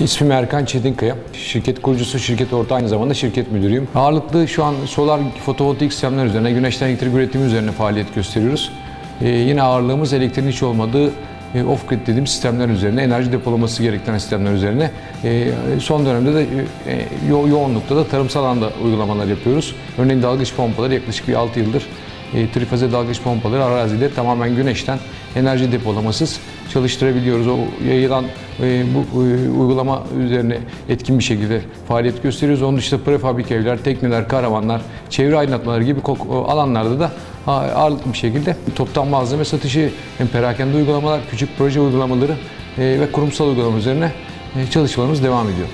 İsmim Erkan Çetinkaya. Şirket kurucusu, şirket ortağı aynı zamanda şirket müdürüyüm. Ağırlıklı şu an solar fotovoltaik sistemler üzerine, güneşten elektrik üretimi üzerine faaliyet gösteriyoruz. Ee, yine ağırlığımız elektriğin hiç olmadığı e, off-grid dediğimiz sistemler üzerine, enerji depolaması gerektiren sistemler üzerine. E, son dönemde de e, yo- yoğunlukta da tarımsal alanda uygulamalar yapıyoruz. Örneğin dalgıç pompaları yaklaşık bir 6 yıldır e, trifaze dalgıç pompaları arazide tamamen güneşten enerji depolamasız çalıştırabiliyoruz. O yayılan e, bu e, uygulama üzerine etkin bir şekilde faaliyet gösteriyoruz. Onun dışında prefabrik evler, tekneler, karavanlar, çevre aydınlatmaları gibi alanlarda da ağırlıklı bir şekilde toptan malzeme satışı, hem perakende uygulamalar, küçük proje uygulamaları ve kurumsal uygulama üzerine çalışmalarımız devam ediyor.